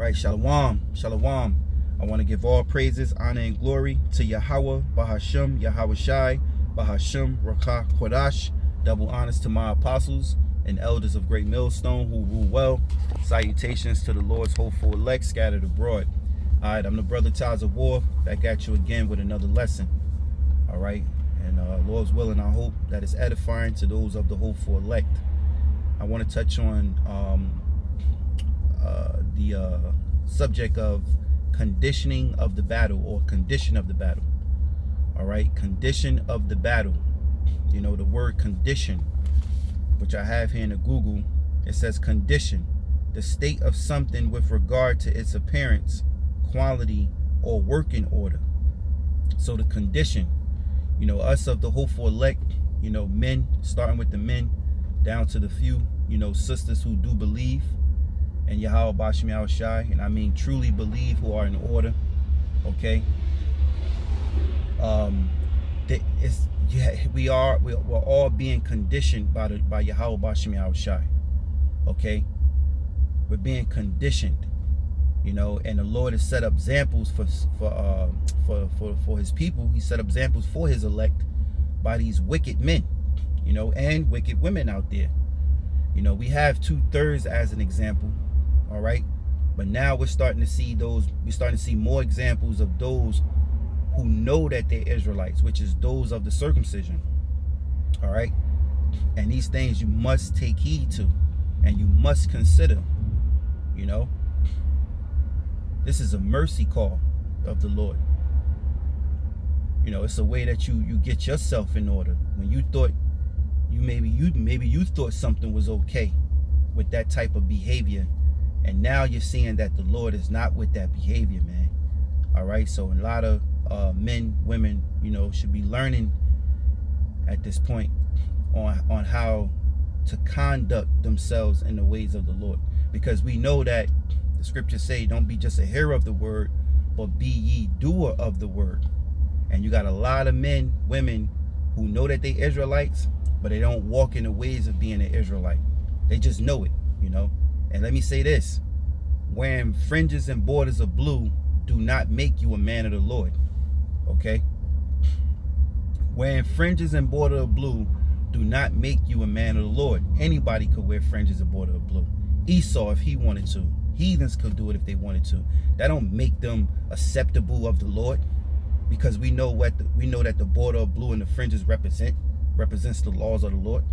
right, Shalom, Shalom. I want to give all praises, honor, and glory to Yahawah, Bahasham, Yahawashi, Bahasham, Rawchaa, Qadash. Double honors to my apostles and elders of Great Millstone who rule well. Salutations to the Lord's hopeful elect scattered abroad. All right, I'm the brother Taz of War, back at you again with another lesson. All right, and uh, Lord's willing, I hope that is edifying to those of the hopeful elect. I want to touch on um, uh, the uh, subject of conditioning of the battle or condition of the battle. All right, condition of the battle. You know, the word condition, which I have here in the Google, it says condition, the state of something with regard to its appearance, quality, or working order. So the condition, you know, us of the hopeful elect, you know, men, starting with the men, down to the few, you know, sisters who do believe and Yahweh Bashim Shai, and I mean truly believe who are in order. Okay. Um, it's yeah, we are we're, all being conditioned by the by Yahweh Bashim Shai. Okay, we're being conditioned, you know, and the Lord has set up examples for for uh, for for for His people. He set up examples for His elect by these wicked men, you know, and wicked women out there. You know, we have two thirds as an example all right? But now we're starting to see those we're starting to see more examples of those who know that they're israelites which is those of the circumcision all right? And these things you must take heed to and you must consider you know? This is a mercy call of the lord. You know it's a way that you you get yourself in order. When you thought you maybe you maybe you thought something was okay with that type of behavior and now you're seeing that the Lord is not with that behavior, man. All right. So a lot of uh, men, women, you know, should be learning at this point on on how to conduct themselves in the ways of the Lord. Because we know that the scriptures say, don't be just a hearer of the word, but be ye doer of the word. And you got a lot of men, women who know that they Israelites, but they don't walk in the ways of being an Israelite. They just know it, you know. And let me say this wearing fringes and borders of blue do not make you a man of the Lord. Okay? Wearing fringes and border of blue do not make you a man of the Lord. Anybody could wear fringes and border of blue. Esau, if he wanted to. Heathens could do it if they wanted to. That don't make them acceptable of the Lord. Because we know what the, we know that the border of blue and the fringes represent represents the laws of the Lord.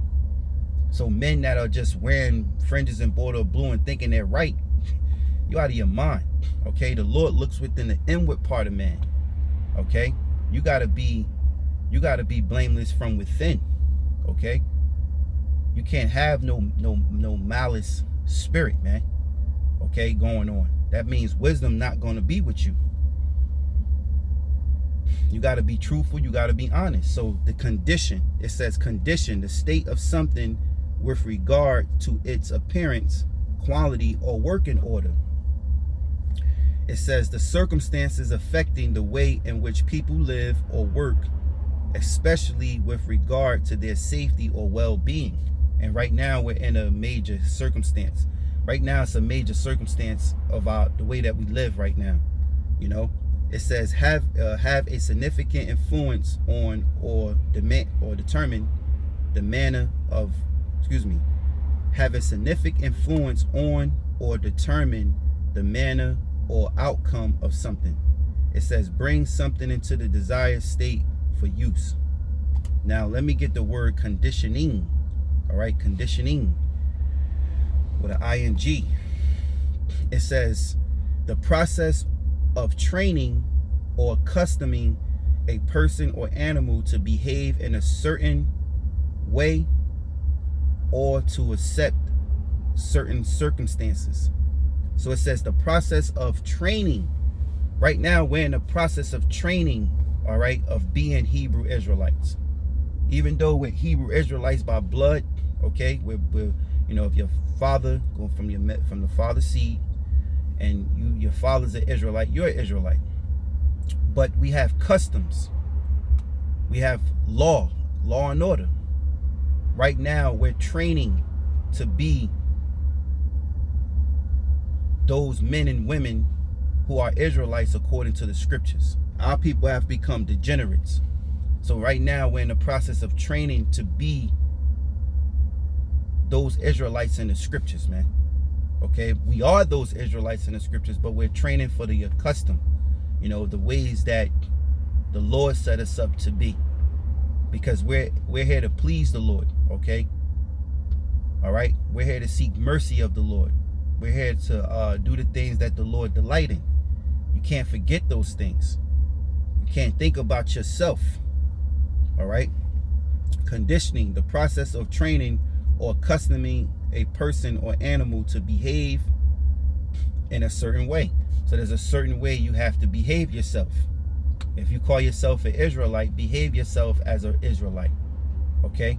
So men that are just wearing fringes and border blue and thinking they're right, you out of your mind. Okay, the Lord looks within the inward part of man. Okay, you gotta be, you gotta be blameless from within. Okay, you can't have no no no malice spirit, man. Okay, going on. That means wisdom not gonna be with you. You got to be truthful. You got to be honest. So the condition, it says condition, the state of something with regard to its appearance, quality, or working order. It says the circumstances affecting the way in which people live or work, especially with regard to their safety or well-being. And right now we're in a major circumstance. Right now it's a major circumstance our the way that we live right now. You know, it says have uh, have a significant influence on or demand or determine the manner of excuse me, have a significant influence on or determine the manner or outcome of something. It says bring something into the desired state for use. Now let me get the word conditioning. All right, conditioning with an ing. It says the process of training or accustoming a person or animal to behave in a certain way or to accept certain circumstances. So it says the process of training. Right now, we're in the process of training, all right, of being Hebrew Israelites. Even though we're Hebrew Israelites by blood, okay, we're, we're you know, if your father going from your from the father's seed, and you your father's an Israelite, you're an Israelite. But we have customs. We have law, law and order. Right now, we're training to be those men and women who are Israelites according to the scriptures. Our people have become degenerates. So right now we're in the process of training to be those Israelites in the scriptures, man. Okay, we are those Israelites in the scriptures, but we're training for the accustomed, you know, the ways that the Lord set us up to be. Because we're we're here to please the Lord, okay? All right, we're here to seek mercy of the Lord. We're here to uh, do the things that the Lord delight in. You can't forget those things. You can't think about yourself. All right, conditioning, the process of training or accustoming a person or animal to behave in a certain way. So there's a certain way you have to behave yourself. If you call yourself an Israelite, behave yourself as an Israelite. Okay?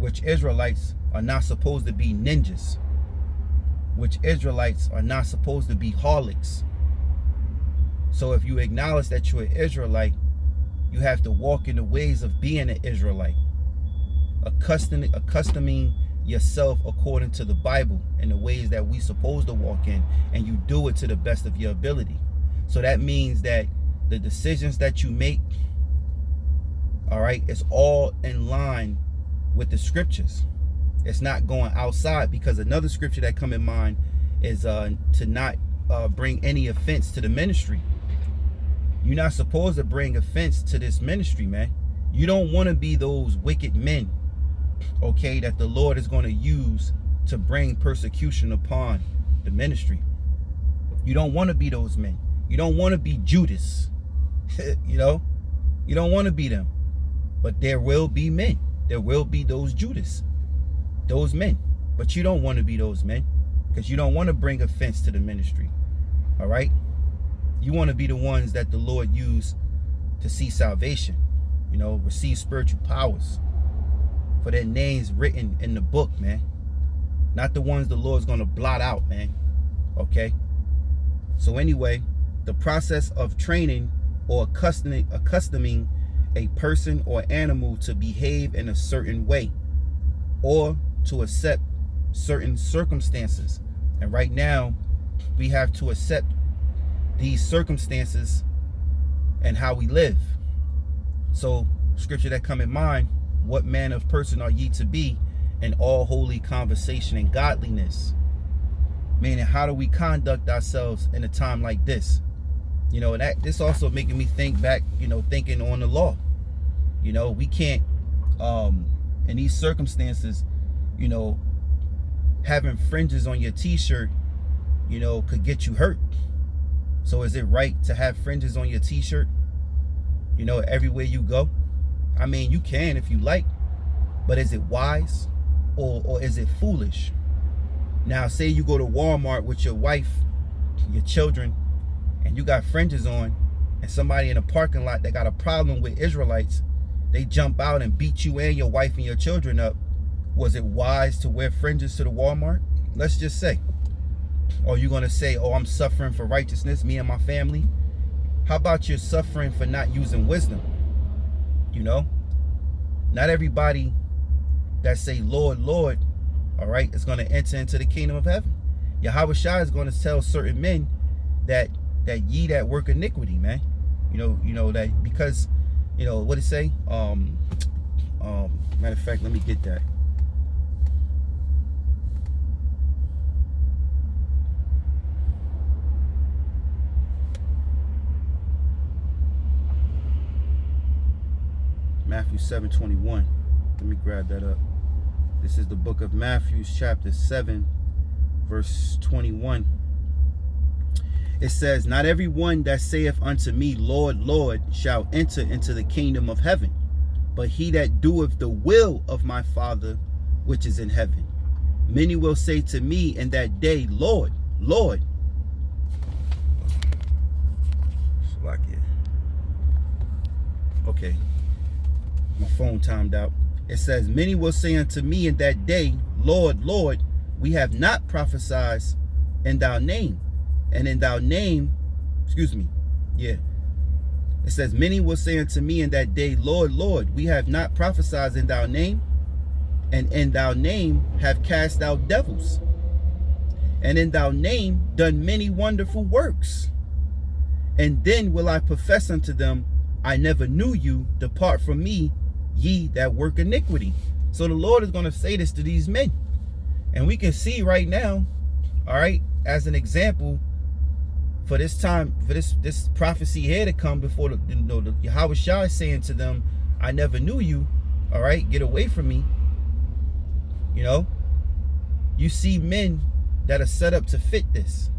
Which Israelites are not supposed to be ninjas. Which Israelites are not supposed to be harlots. So if you acknowledge that you're an Israelite, you have to walk in the ways of being an Israelite. Accustoming, accustoming yourself according to the Bible and the ways that we supposed to walk in and you do it to the best of your ability. So that means that the decisions that you make, all right, it's all in line with the scriptures. It's not going outside because another scripture that come in mind is uh, to not uh, bring any offense to the ministry. You're not supposed to bring offense to this ministry, man. You don't want to be those wicked men okay, that the Lord is going to use to bring persecution upon the ministry. You don't want to be those men. You don't want to be Judas. you know, you don't want to be them. But there will be men. There will be those Judas, those men. But you don't want to be those men because you don't want to bring offense to the ministry. All right? You want to be the ones that the Lord used to see salvation, you know, receive spiritual powers for their names written in the book, man. Not the ones the Lord's going to blot out, man. Okay? So anyway, the process of training or accustoming, accustoming a person or animal to behave in a certain way or to accept certain circumstances. And right now, we have to accept these circumstances and how we live. So, scripture that come in mind what man of person are ye to be in all holy conversation and godliness? Meaning, how do we conduct ourselves in a time like this? You know, and that this also making me think back, you know, thinking on the law. You know, we can't um in these circumstances, you know, having fringes on your t-shirt, you know, could get you hurt. So is it right to have fringes on your t-shirt? You know, everywhere you go? I mean, you can if you like, but is it wise or, or is it foolish? Now, say you go to Walmart with your wife, your children, and you got fringes on, and somebody in a parking lot that got a problem with Israelites, they jump out and beat you and your wife and your children up. Was it wise to wear fringes to the Walmart? Let's just say. Or you going to say, oh, I'm suffering for righteousness, me and my family? How about you're suffering for not using wisdom? You know, not everybody that say Lord, Lord, all right, is going to enter into the kingdom of heaven. Yahweh Shai is going to tell certain men that that ye that work iniquity, man. You know, you know that because, you know, what it say? Um, um, matter of fact, let me get that. Matthew 7 21. Let me grab that up. This is the book of Matthew, chapter 7, verse 21. It says, Not every one that saith unto me, Lord, Lord, shall enter into the kingdom of heaven, but he that doeth the will of my Father which is in heaven. Many will say to me in that day, Lord, Lord. Okay, my phone timed out. It says, Many will say unto me in that day, Lord, Lord, we have not prophesied in thy name. And in thy name, excuse me, yeah. It says, Many will say unto me in that day, Lord, Lord, we have not prophesied in thy name, and in thy name have cast out devils, and in thy name done many wonderful works. And then will I profess unto them, I never knew you, depart from me, ye that work iniquity. So the Lord is going to say this to these men. And we can see right now, all right, as an example, for this time, for this this prophecy here to come before the you know the Yahweh Shah is saying to them, I never knew you. All right, get away from me. You know, you see men that are set up to fit this,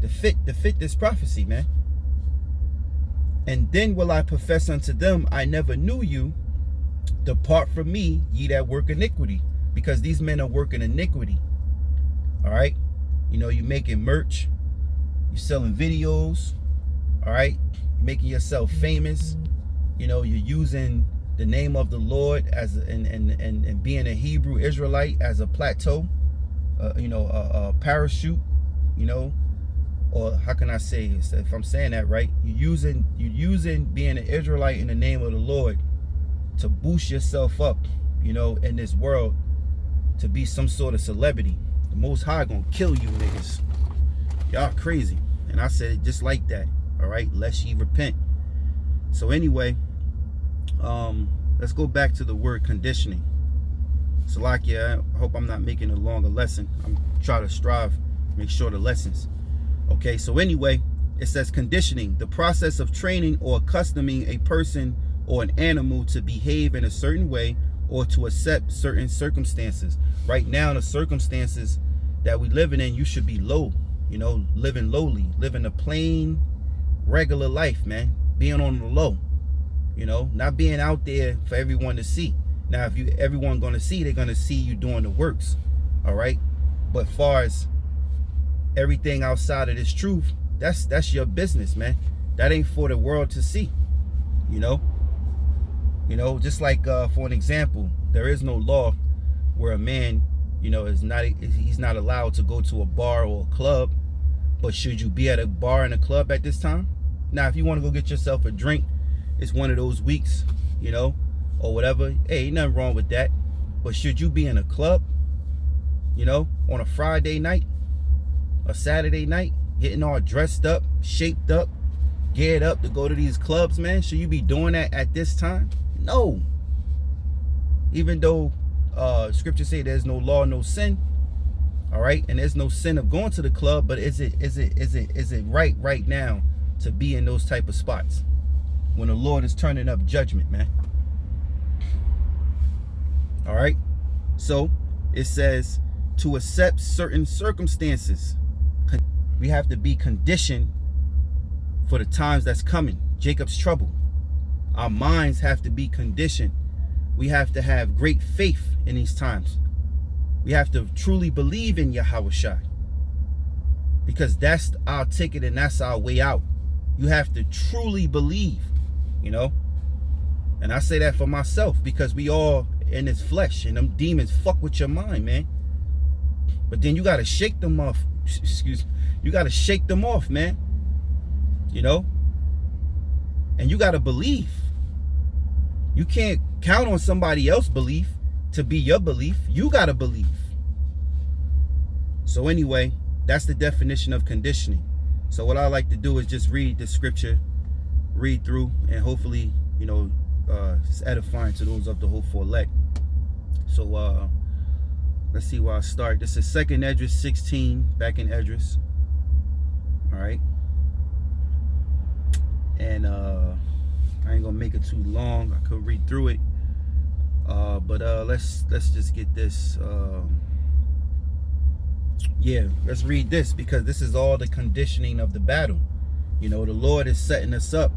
to fit to fit this prophecy, man. And then will I profess unto them, I never knew you. Depart from me, ye that work iniquity. Because these men are working iniquity. All right. You know, you're making merch, you're selling videos, all right, making yourself famous. You know, you're using the name of the Lord as and and and, and being a Hebrew Israelite as a plateau, uh, you know, a, a parachute, you know, or how can I say this? If I'm saying that right, you're using you're using being an Israelite in the name of the Lord to boost yourself up, you know, in this world to be some sort of celebrity. The Most High gonna kill you niggas. Y'all crazy. And I said it just like that. All right, lest ye repent. So anyway, um, let's go back to the word conditioning. Salakia, I hope I'm not making a longer lesson. I'm trying to strive, make sure the lessons. Okay, so anyway, it says conditioning, the process of training or accustoming a person or an animal to behave in a certain way or to accept certain circumstances. Right now, the circumstances that we living in, you should be low, you know, living lowly, living a plain, regular life, man, being on the low, you know, not being out there for everyone to see. Now, if you everyone gonna see, they're gonna see you doing the works, all right. But far as everything outside of this truth, that's that's your business, man. That ain't for the world to see. You know? You know, just like uh, for an example, there is no law where a man, you know, is not he's not allowed to go to a bar or a club. But should you be at a bar and a club at this time? Now, if you want to go get yourself a drink, it's one of those weeks, you know, or whatever. Hey, nothing wrong with that. But should you be in a club, you know, on a Friday night? a Saturday night, getting all dressed up, shaped up, geared up to go to these clubs, man? Should you be doing that at this time? No. Even though uh scripture say there's no law, no sin. All right, and there's no sin of going to the club, but is it is it is it is it right right now to be in those type of spots when the Lord is turning up judgment, man? All right. So it says to accept certain circumstances we have to be conditioned for the times that's coming. Jacob's trouble. Our minds have to be conditioned. We have to have great faith in these times. We have to truly believe in Yahweh Shai. Because that's our ticket and that's our way out. You have to truly believe, you know. And I say that for myself because we all in this flesh and them demons fuck with your mind, man. But then you got to shake them off. Excuse me. you got to shake them off, man. You know? And you got to believe. You can't count on somebody else's belief to be your belief. You got to believe. So anyway, that's the definition of conditioning. So what I like to do is just read the scripture, read through, and hopefully, you know, uh, it's edifying to those of the hopeful elect. So uh, let's see where I start. This is Second Esdras 16, back in Esdras all right and uh i ain't gonna make it too long i could read through it uh but uh let's let's just get this um yeah let's read this because this is all the conditioning of the battle you know the lord is setting us up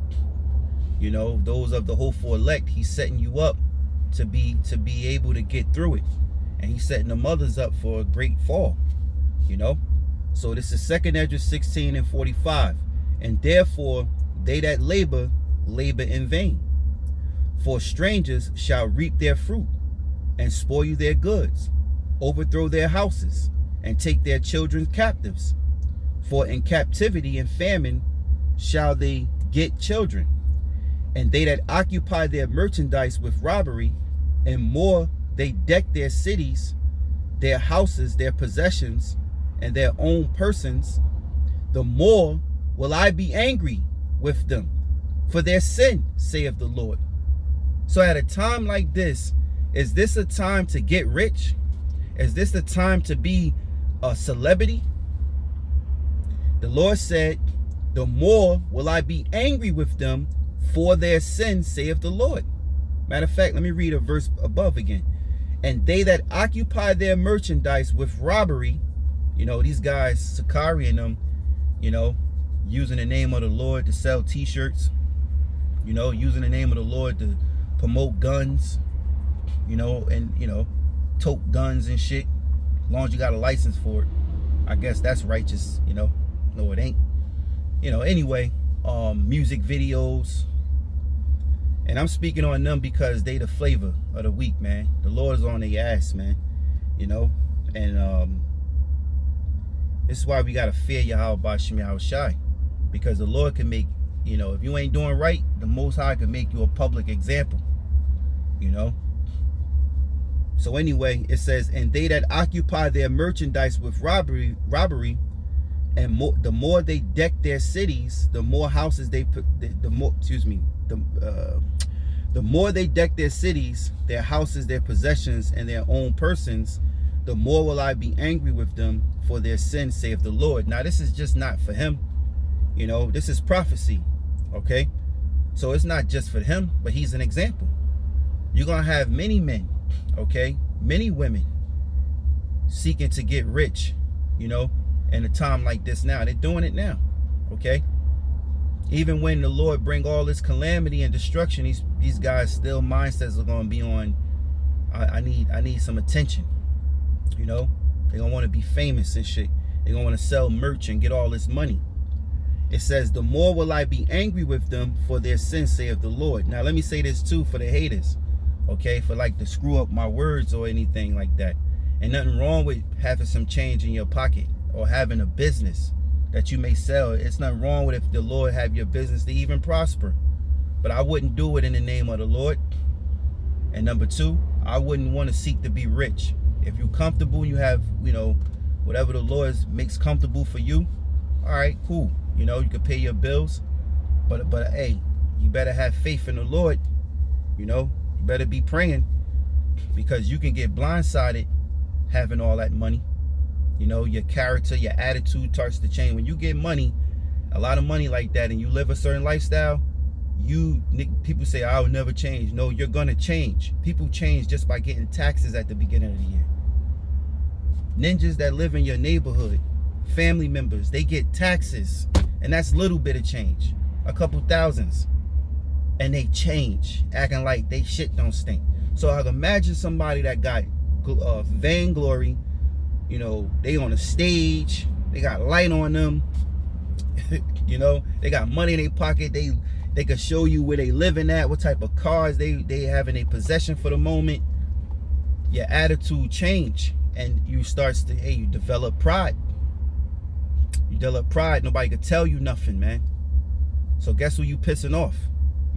you know those of the hopeful elect he's setting you up to be to be able to get through it and he's setting the mothers up for a great fall you know so this is second Esdras 16 and 45. And therefore they that labor, labor in vain. For strangers shall reap their fruit, and spoil their goods, overthrow their houses, and take their children captives. For in captivity and famine shall they get children. And they that occupy their merchandise with robbery, and more they deck their cities, their houses, their possessions, and their own persons, the more will I be angry with them for their sin, saith the Lord. So at a time like this, is this a time to get rich? Is this the time to be a celebrity? The Lord said, the more will I be angry with them for their sin, saith the Lord. Matter of fact, let me read a verse above again. And they that occupy their merchandise with robbery, you know, these guys, Sakari and them, you know, using the name of the Lord to sell t-shirts, you know, using the name of the Lord to promote guns, you know, and, you know, tote guns and shit. As long as you got a license for it. I guess that's righteous, you know. No, it ain't. You know, anyway, um, music videos. And I'm speaking on them because they the flavor of the week, man. The Lord is on their ass, man. You know, and um, this is why we gotta fear Yahweh Shemi Shai. Because the Lord can make, you know, if you ain't doing right, the Most High can make you a public example. You know, so anyway, it says, and they that occupy their merchandise with robbery, robbery, and more, the more they deck their cities, the more houses they put, the, the more, excuse me, the uh, the more they deck their cities, their houses, their possessions, and their own persons, the more will I be angry with them for their sin, saith the Lord. Now, this is just not for him. You know, this is prophecy. Okay? So it's not just for him, but he's an example. You're going to have many men okay? Many women seeking to get rich you know in a time like this now. They're doing it now okay? Even when the lord bring all this calamity and destruction these these guys still mindsets are going to be on I, I, need i need some attention you know? They're gonna want to be famous and shit. They're gonna want to sell merch and get all this money. It says the more will i be angry with them for their sins saith the lord. Now let me say this too for the haters okay for like to screw up my words or anything like that. And nothing wrong with having some change in your pocket or having a business that you may sell. It's nothing wrong with if the lord have your business to even prosper. But i wouldn't do it in the name of the lord. And number two i wouldn't want to seek to be rich. If you're comfortable you have you know whatever the lord makes comfortable for you all right cool. You know you can pay your bills. But but hey you better have faith in the lord you know better be praying because you can get blindsided having all that money. You know, your character, your attitude starts to change. When you get money, a lot of money like that, and you live a certain lifestyle, you people say I will never change. No, you're gonna change. People change just by getting taxes at the beginning of the year. Ninjas that live in your neighborhood, family members, they get taxes, and that's a little bit of change, a couple thousands and they change, acting like they shit don't stink. So I imagine somebody that got uh, vainglory, you know, they on a stage, they got light on them, you know, they got money in their pocket, they they can show you where they living at, what type of cars they they have in a possession for the moment. Your attitude change, and you starts to hey, you develop pride. You develop pride. Nobody could tell you nothing, man. So guess who you pissing off?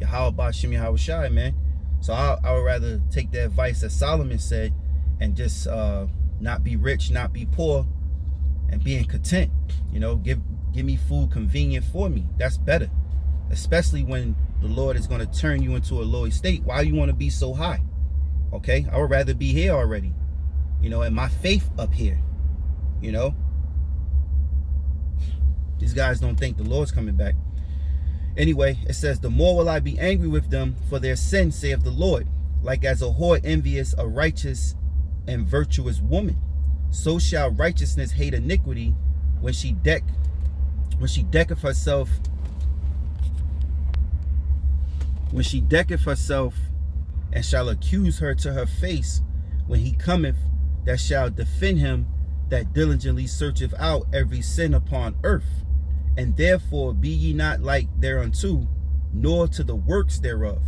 Yahweh Shimi Hawashai, man. So I, I would rather take the advice that Solomon said and just uh, not be rich, not be poor, and being content. You know, give give me food convenient for me. That's better. Especially when the Lord is going to turn you into a low state. Why you want to be so high? Okay, I would rather be here already. You know, and my faith up here. You know, these guys don't think the Lord's coming back. Anyway, it says, The more will I be angry with them for their sin, saith the Lord. Like as a whore envious a righteous and virtuous woman, so shall righteousness hate iniquity when she deck when she decketh herself when she decketh herself and shall accuse her to her face when he cometh that shall defend him that diligently searcheth out every sin upon earth and therefore be ye not like thereunto, nor to the works thereof.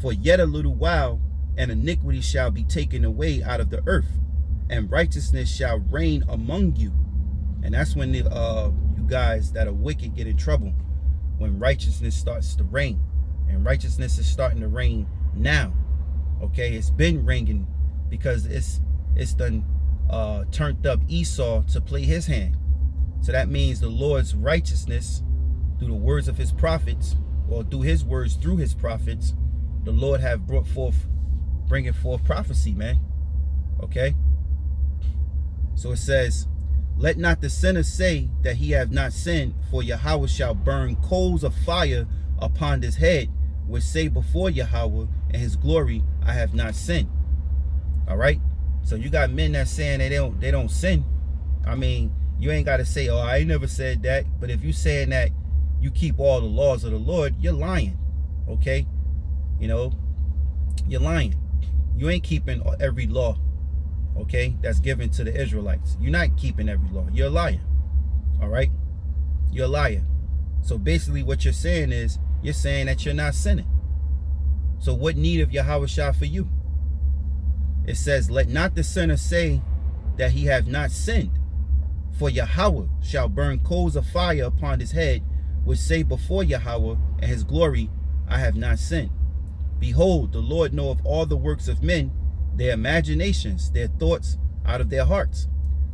For yet a little while, and iniquity shall be taken away out of the earth, and righteousness shall reign among you. And that's when the uh, you guys that are wicked get in trouble, when righteousness starts to reign. And righteousness is starting to reign now. Okay, it's been reigning because it's it's done uh, turned up Esau to play his hand. So that means the Lord's righteousness through the words of his prophets, or through his words through his prophets, the Lord have brought forth, bringing forth prophecy, man. Okay? So it says, Let not the sinner say that he have not sinned, for Yahweh shall burn coals of fire upon his head, which say before Yahweh and his glory, I have not sinned. All right? So you got men that saying they don't they don't sin. I mean, you ain't got to say, oh, I never said that. But if you saying that you keep all the laws of the Lord, you're lying. Okay? You know, you're lying. You ain't keeping every law, okay, that's given to the Israelites. You're not keeping every law. You're a liar. All right? You're a liar. So basically what you're saying is you're saying that you're not sinning. So what need of Yahweh Shah for you? It says, Let not the sinner say that he have not sinned, for Yahweh shall burn coals of fire upon his head, which say before Yahweh and his glory, I have not sinned. Behold, the Lord knoweth all the works of men, their imaginations, their thoughts out of their hearts.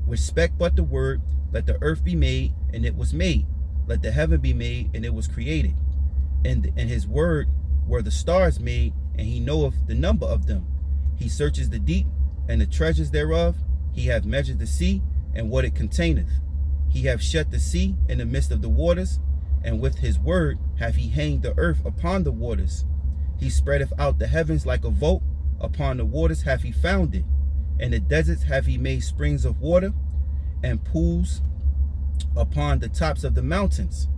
Which but the word, let the earth be made, and it was made. Let the heaven be made, and it was created. And in his word were the stars made, and he knoweth the number of them. He searches the deep and the treasures thereof. He hath measured the sea and what it containeth. He hath shut the sea in the midst of the waters, and with his word hath he hanged the earth upon the waters. He spreadeth out the heavens like a vault, upon the waters hath he founded, and the deserts hath he made springs of water, and pools upon the tops of the mountains,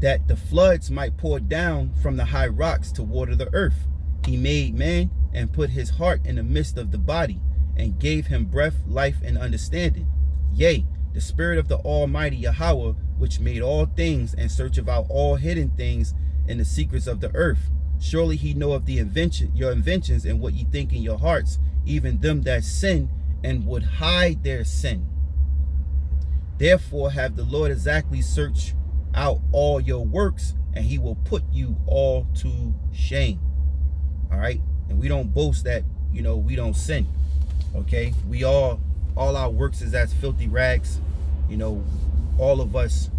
that the floods might pour down from the high rocks to water the earth. He made man and put his heart in the midst of the body, and gave him breath, life, and understanding. Yea, the spirit of the Almighty Yahweh, which made all things, and searcheth out all hidden things in the secrets of the earth. Surely he knoweth the invention, your inventions, and what ye think in your hearts, even them that sin and would hide their sin. Therefore have the Lord exactly searched out all your works, and he will put you all to shame. All right and we don't boast that you know we don't sin okay? We all all our works is as filthy rags. You know all of us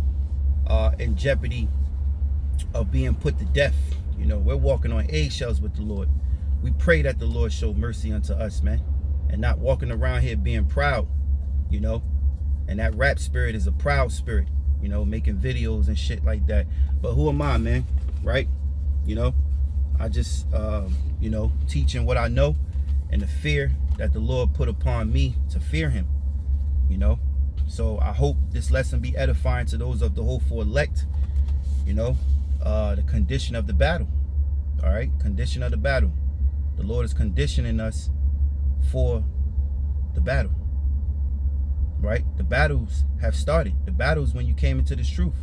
are in jeopardy of being put to death. You know we're walking on eggshells with the lord. We pray that the lord show mercy unto us man and not walking around here being proud you know? And that rap spirit is a proud spirit you know making videos and shit like that. But who am i man right? You know I just, um, you know, teaching what I know and the fear that the Lord put upon me to fear him, you know. So I hope this lesson be edifying to those of the hopeful elect, you know, uh, the condition of the battle, all right, condition of the battle. The Lord is conditioning us for the battle, right? The battles have started. The battles when you came into this truth.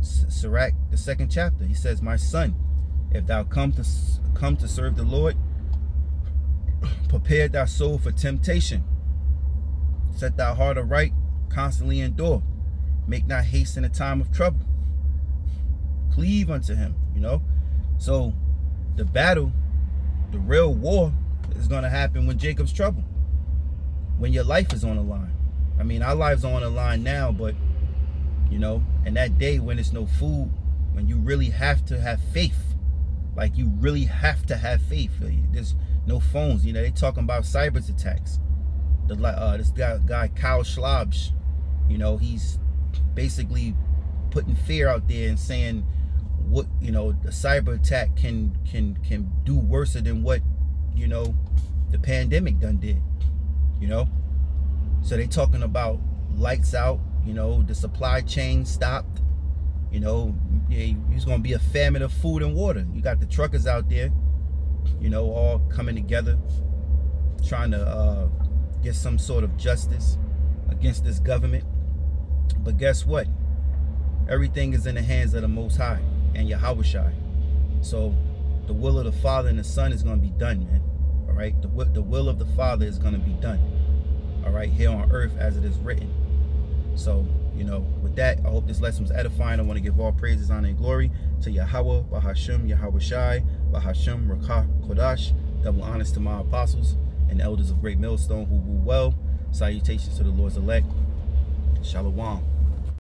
Sirach, the second chapter, he says, my son, if thou come to come to serve the Lord, prepare thy soul for temptation. Set thy heart aright, constantly endure. Make not haste in a time of trouble. Cleave unto him, you know. So the battle, the real war, is gonna happen when Jacob's trouble. When your life is on the line. I mean, our lives are on the line now, but you know, and that day when it's no food, when you really have to have faith like you really have to have faith. There's no phones. You know, they talking about cyber attacks. The uh, this guy, guy Klaus Schwab, you know, he's basically putting fear out there and saying what you know the cyber attack can can can do worse than what you know the pandemic done did. You know, so they talking about lights out. You know, the supply chain stopped you know, going to be a famine of food and water. You got the truckers out there, you know, all coming together, trying to uh, get some sort of justice against this government. But guess what? Everything is in the hands of the Most High and Yahweh Shai. So the will of the Father and the Son is going to be done, man. All right? The, the will of the Father is going to be done. All right? Here on earth as it is written. So you know, with that, I hope this lesson was edifying. I want to give all praises, honor, and glory to Yahawah, Bahashim, Yahawashi, Bahashim, Rawchaa, Qadash. Double honors to my apostles. and elders of Great Millstone who rule well. Salutations to the Lord's elect. Shalom.